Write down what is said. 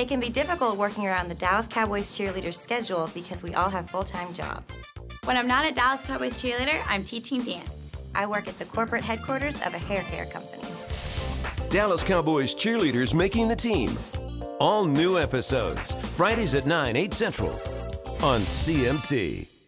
It can be difficult working around the Dallas Cowboys cheerleaders' schedule because we all have full time jobs. When I'm not a Dallas Cowboys cheerleader, I'm teaching dance. I work at the corporate headquarters of a hair care company. Dallas Cowboys cheerleaders making the team. All new episodes, Fridays at 9, 8 Central on CMT.